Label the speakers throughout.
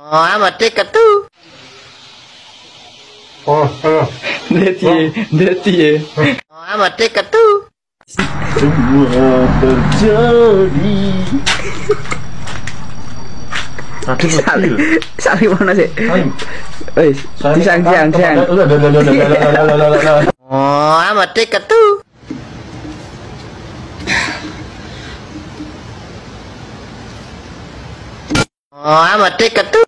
Speaker 1: Oh, I'm a tuh.
Speaker 2: Oh
Speaker 3: That ye.
Speaker 1: Oh, I'm a ticker too.
Speaker 2: Semua terjadi.
Speaker 3: Saling, mana sih?
Speaker 2: Saling.
Speaker 3: Wes, siang siang siang.
Speaker 2: Oh, Oh,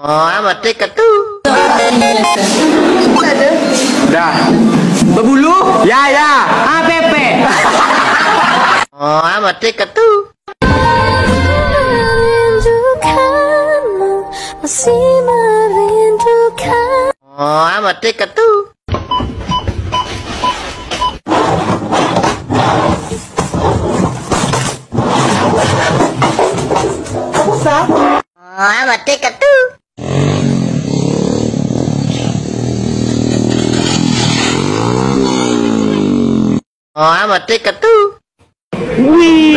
Speaker 1: Oh, I'm a take a two. Dah. Berbulu? Ya, ya. APP. oh,
Speaker 4: I'm a take a two. Masih merindukan
Speaker 1: Oh, I'm a
Speaker 3: take a two. What's up?
Speaker 1: Oh, I'm a
Speaker 5: take a two.
Speaker 1: Oh, I'm a ticker too. Wee!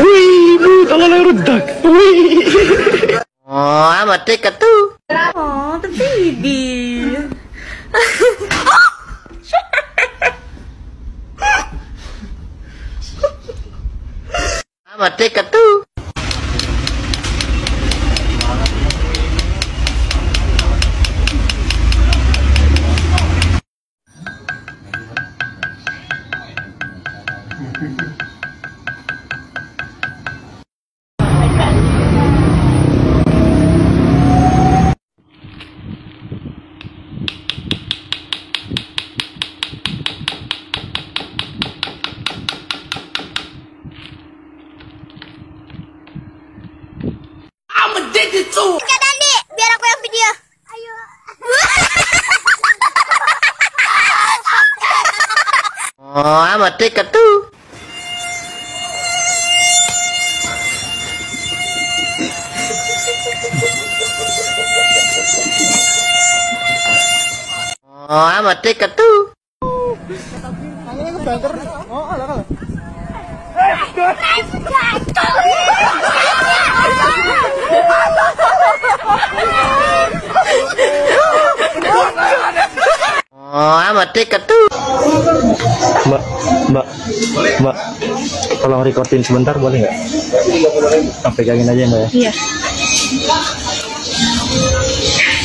Speaker 1: Wee! Dude, all I a duck.
Speaker 3: Wee! oh, I'm a ticker
Speaker 1: too. Oh, the baby.
Speaker 5: oh, I'm a
Speaker 1: ticker too. did it.
Speaker 5: Kak Dandi, biar aku yang video. Ayo.
Speaker 1: oh, I'm a ticket. Oh, I'm a ticket Oh, ala. Eh, dekat tuh.
Speaker 2: Mbak, mbak, mbak, tolong recordin sebentar boleh nggak? Pegangin aja mbak ya.
Speaker 6: Iya.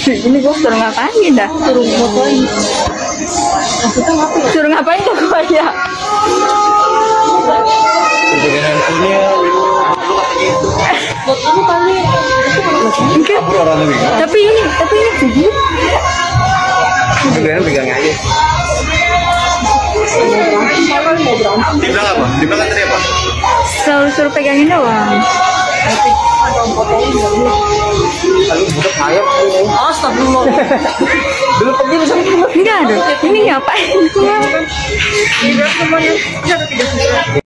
Speaker 6: Ini gue suruh ngapain dah? Suruh ngapain? Suruh ngapain ke gue ya?
Speaker 2: Pegangan.
Speaker 6: Enggak. Tapi ini, tapi ini video.
Speaker 2: Di belakang apa? Di belakang tadi apa?
Speaker 6: Selalu suruh pegangin doang. Astagfirullah. Dulu pergi bisa Enggak ada. Ini ngapain?